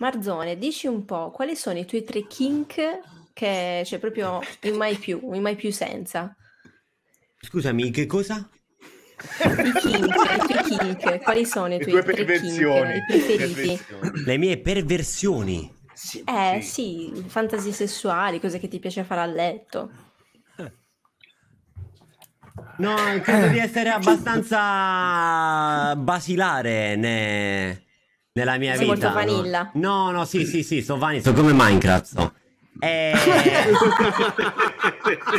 Marzone, dici un po' quali sono i tuoi tre kink che c'è proprio in mai più, in mai più senza? Scusami, che cosa? I kink, i tuoi kink, quali sono i Le tuoi tue tre kink, perversioni. i preferiti? Le mie perversioni. Sì, Eh sì. sì, fantasie sessuali, cose che ti piace fare a letto. No, credo di essere abbastanza basilare ne- nella mia Sei vita. molto vanilla. No, no, sì, sì, sì, sto vanilla, sto come Minecraft. sto. Eh...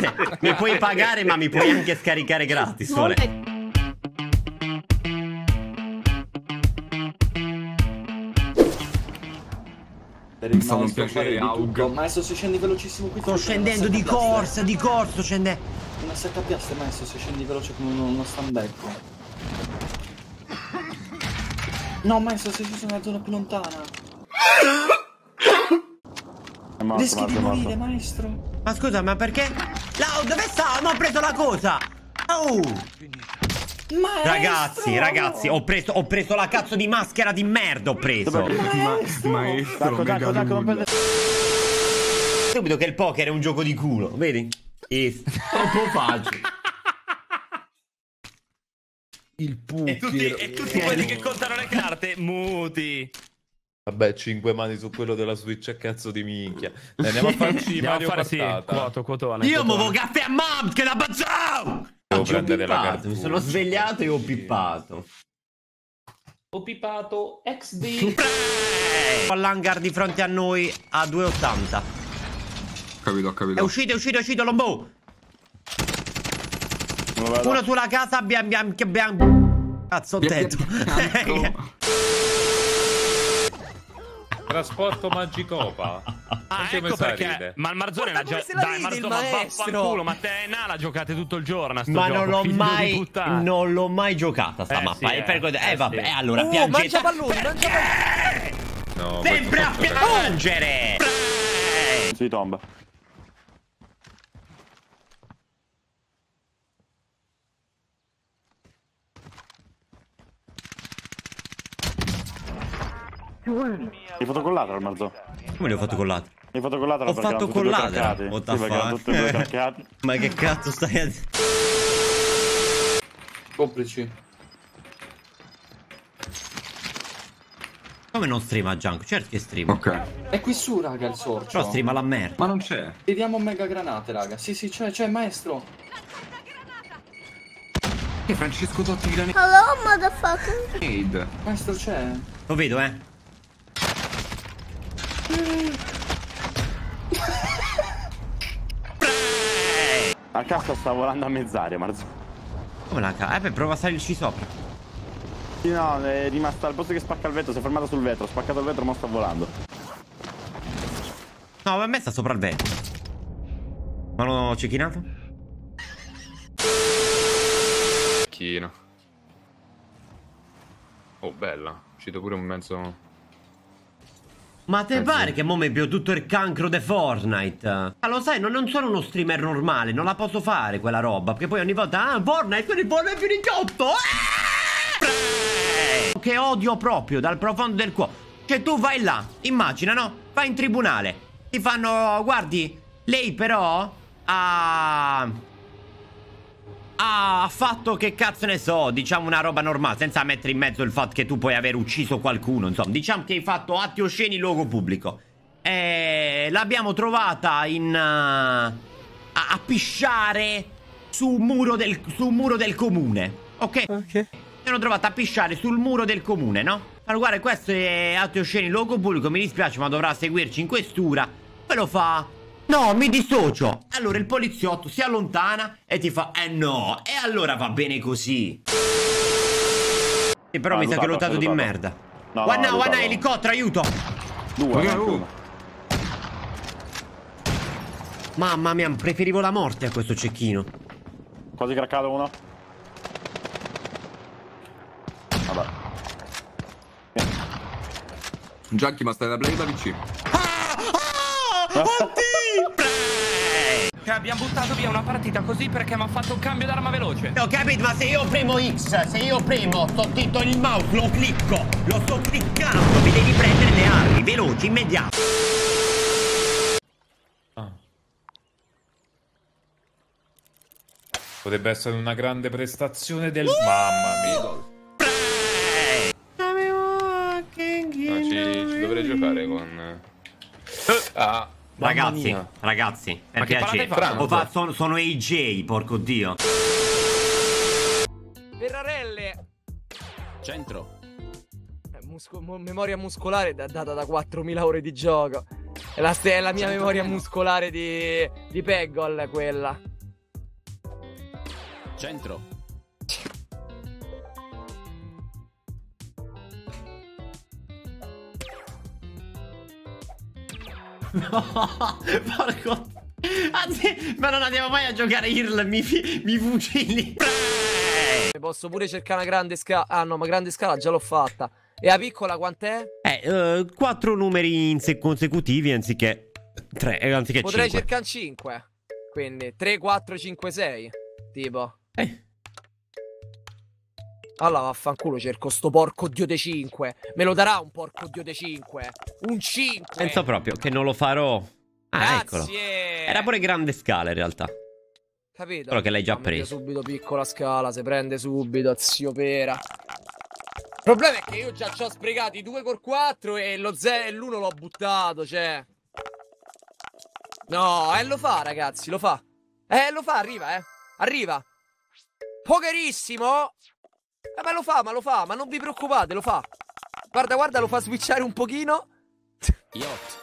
Cioè, mi puoi pagare, ma mi puoi anche scaricare gratis. Sole. Molte- Per il È stato un maestro piacere, Aug. Maestro, se scendi velocissimo qui... Sto scendendo di corsa, di corsa, scende. Una sacca piastre, maestro, se scendi veloce come uno, uno stambecco. No, maestro, se ci sono nella zona più lontana. È morto, Rischi di morire, maestro. Ma scusa, ma perché? No, dove sta? Non ho preso la cosa. Oh. Maestro! Ragazzi, ragazzi, ho preso, ho preso la cazzo di maschera di merda, ho preso. Maestro! Ma- maestro, Zacco, mega zacco, zacco, non prendere... Subito che il poker è un gioco di culo, vedi? Easy. Troppo facile. Il E tutti, e tutti quelli che contano le carte muti. Vabbè, 5 mani su quello della Switch a cazzo di minchia. Andiamo a farci Andiamo a Mario fare sì, quoto, quotone. Io muovo caffè a mom che la baciao! Devo prendere la pippato, cartuccia. Mi sono svegliato e ho pippato. Ho pipato XD. All'hangar di fronte a noi a 2,80. Capito, capito. È uscito, è uscito, è uscito, Lombo. Uno sulla casa, abbiamo, abbiamo, abbiamo... Cazzo, ho detto. Trasporto Magicopa. Ah, Come ecco perché. ride? Ma il Marzone Ma l'ha già. la Dai, Marzone, ma maestro? vaffanculo. Ma te e Nala giocate tutto il giorno a sto Ma gioco, non l'ho mai, non l'ho mai giocata sta Eh, mappa. sì, e eh. per cosa- eh, Eh, vabbè, sì. allora Uh, piangete. mangia palloni, mangia No, Sempre a questo faccio piangere. Si tomba. Hai fatto collateral, Marzo? Come li ho fatto collate? Hai fatto collateral Ho fatto e craccati. What the fuck? e craccati. Ma che cazzo stai a dire? Coprici. Come non streama Junk? Certo che streama. Ok. È qui su, raga, il sorcio. Però streama la merda. Ma non c'è. Vediamo mega granate, raga. Sì, sì, c'è, c'è, maestro. Che Francesco Totti Granate. Hello, motherfucker. Maestro, c'è. Lo vedo, eh. A cazzo sta volando a mezz'aria, Marzo. Come la cazzo? Eh, beh, prova a salirci sopra. Sì, no, è rimasta al posto che spacca il vetro, si è fermata sul vetro, ha spaccato il vetro, ma sta volando. No, per me sta sopra il vetro. Ma l'ho cecchinato? Chino. Oh, bella. È uscito pure un mezzo... Ma te Eh, pare sì. che mo mi bevo tutto il cancro di Fortnite? Ah, lo sai, non, non sono uno streamer normale, non la posso fare quella roba. Perché poi ogni volta, ah, Fortnite, quindi Fortnite più di 8. Che odio proprio dal profondo del cuore. Cioè, tu vai là, immagina, no? Vai in tribunale. Ti fanno, guardi, lei però ha. Ha fatto che cazzo ne so, diciamo una roba normale, senza mettere in mezzo il fatto che tu puoi aver ucciso qualcuno, insomma, diciamo che hai fatto atti osceni in luogo pubblico. E l'abbiamo trovata in... eh, a, a pisciare sul muro del, sul muro del comune, ok? Ok. L'hanno trovata a pisciare sul muro del comune, no? Allora, guarda, questo è atti osceni in luogo pubblico, mi dispiace, ma dovrà seguirci in questura. Poi lo fa... No, mi dissocio. Allora il poliziotto si allontana e ti fa, eh no, e allora va bene così. Sì, però Ah, mi sa che ho lottato di merda. No, Guarda, no, guarda, lutato. elicottero, aiuto. Due, uh. uno. Mamma mia, preferivo la morte a questo cecchino. Quasi craccato uno. Vabbè. Gianchi, ma stai da play da PC? Ah! Ah! Oddio! Che abbiamo buttato via una partita così perché mi ha fatto un cambio d'arma veloce. Ho capito, ma se io premo X, se io premo, sto zitto il mouse, lo clicco, lo sto cliccando, mi devi prendere le armi, veloci, immediato. Potrebbe essere una grande prestazione del... Mamma mia. No, ci, ci dovrei giocare con... Ah, Ragazzi, mia. ragazzi, RPG. fatto? Ho fatto- sono, sono AJ, porco dio. Ferrarelle. Centro. Eh, musco- mo- memoria muscolare da- data da 4000 ore di gioco. È la, è la mia memoria muscolare di, di Peggol, quella. Centro. Porco. Anzi, ma non andiamo mai a giocare IRL, mi, mi fucili. Posso pure cercare una grande scala. Ah no, ma grande scala già l'ho fatta. E la piccola quant'è? Eh, eh, quattro numeri consecutivi anziché tre, eh, anziché Potrei cinque. cercare 5. Quindi 3, 4, 5, 6. Tipo. Eh. Allora vaffanculo cerco sto porco dio de 5. Me lo darà un porco dio de 5. Un 5. Penso proprio che non lo farò. Ah, eccolo. Grazie. Era pure grande scala in realtà. Capito? Quello che l'hai già preso. subito piccola scala, si prende subito, zio pera. Il problema è che io già ci ho sprecati 2 col 4 e lo 0 e l'1 l'ho buttato, cioè. No, eh, lo fa, ragazzi, lo fa. Eh, lo fa, arriva, eh. Arriva. Pocherissimo. Eh, ma lo fa, ma lo fa, ma non vi preoccupate, lo fa. Guarda, guarda, lo fa switchare un pochino. Yacht.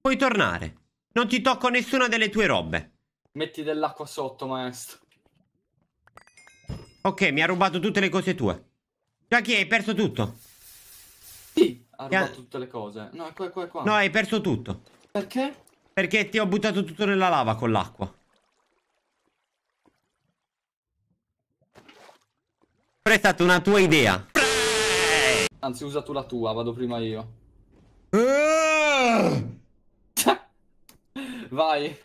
Puoi tornare. Non ti tocco nessuna delle tue robe. Metti dell'acqua sotto, maestro. Ok, mi ha rubato tutte le cose tue. Già chi hai perso tutto? Sì, ha Che ha- rubato tutte le cose. No, è qua, è qua, è qua. No, hai perso tutto. Perché? Perché ti ho buttato tutto nella lava con l'acqua. Però è stata una tua idea. Anzi, usa tu la tua, vado prima io. Vai.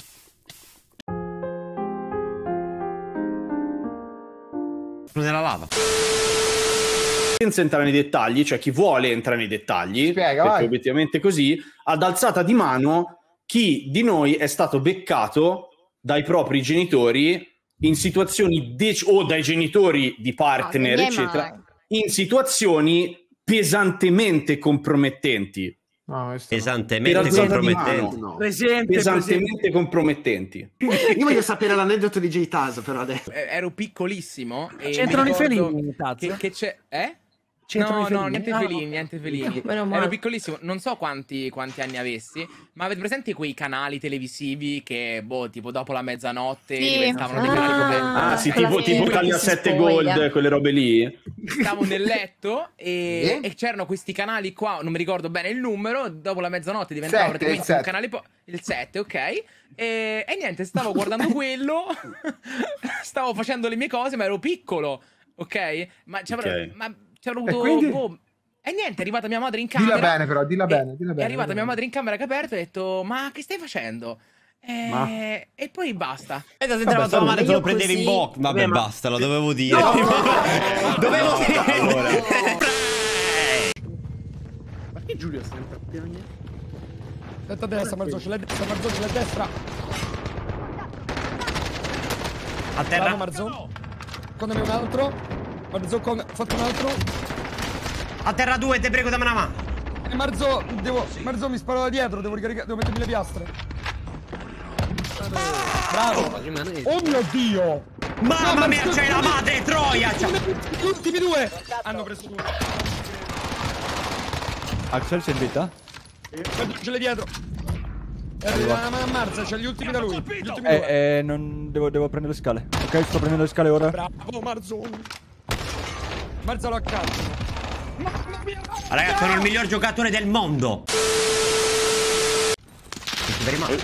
Nella lava. senza entrare nei dettagli, cioè chi vuole entrare nei dettagli, Spiega, perché vai. obiettivamente così, ad alzata di mano chi di noi è stato beccato dai propri genitori in situazioni dec- o dai genitori di partner, miei eccetera, in situazioni pesantemente compromettenti. No, no. Pesantemente compromettente. mano. Presente, Pesantemente compromettenti. Io voglio sapere l'aneddoto di J-Taz però adesso. Eh, ero piccolissimo e C'entrano i felini, Taz? che, che c'è eh? No, no, felini? niente Ah, felini, niente felini. Ero piccolissimo, non so quanti, quanti anni avessi, ma avete presente quei canali televisivi che, boh, tipo dopo la mezzanotte Sì. diventavano dei Ah. canali come... Ah, sì, tipo, tipo si 7 spoglia. gold, quelle robe lì. Stavo nel letto e, e c'erano questi canali qua, non mi ricordo bene il numero, dopo la mezzanotte diventava Sette, praticamente il un canale po- il 7, ok? E, e niente, stavo guardando quello, stavo facendo le mie cose, ma ero piccolo, ok? Ma ci avrò, Ok. ma ci avrò avuto... quindi? boh, e niente, è arrivata mia madre in Dilla camera. bene però, dilla e- bene, dilla bene. È arrivata dilla mia bene. madre in camera che ha aperto e ha detto, ma che stai facendo? E, Ma? e poi basta. E se entrava tua madre te lo prendevi in bocca. Vabbè, Vabbè, ma- basta, lo dovevo dire. No! dovevo dire. Allora. Perché Giulio sta sempre a piangere? Aspetta a destra, Marzo, ce l'hai destra, Marzo, ce l'hai destra. A terra. Marzo. Condami un altro. Marzo, fatto un altro. A terra 2, te prego, dammi una mano. E Marzo, devo. Marzo mi sparo da dietro, devo ricaricare, devo mettermi le piastre. Bravo. Oh mio dio! Mamma mia, c'hai la madre, troia. Gli ultimi due hanno preso tutto. Axel c'è in vita? Ce l'hai dietro. Arriva a Marzo, c'è gli ultimi da lui. Gli ultimi due. Eh, eh, non devo, devo prendere le scale. Ok, sto prendendo le scale ora. Bravo Marzo. Marzo lo accanto. Mamma mia! Ragazzi, sono il miglior giocatore del mondo. Eh,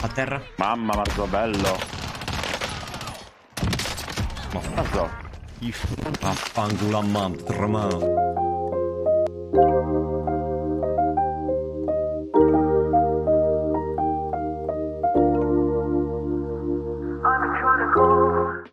A terra. Mamma, Marzo, bello. Marzo. Vaffanculo a mamma.